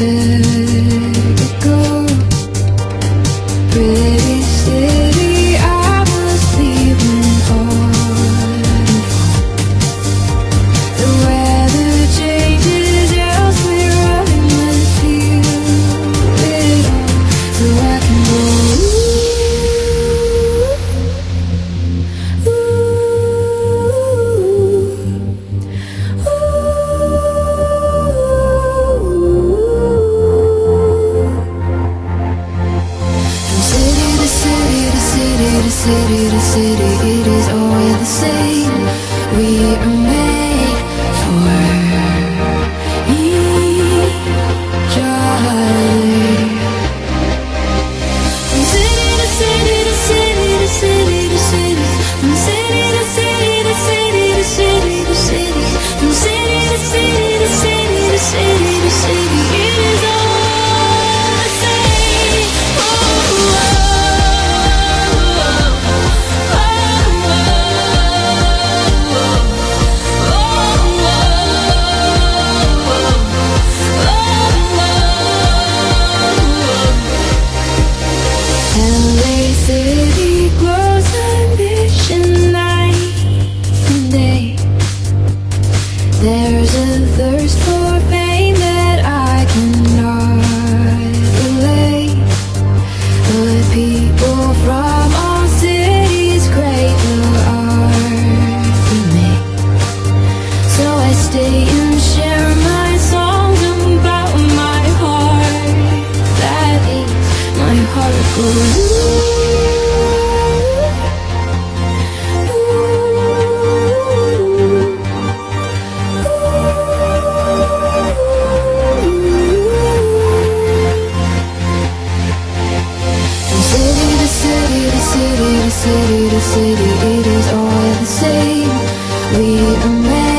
Let it go. Better city to city, it is all the same. We are.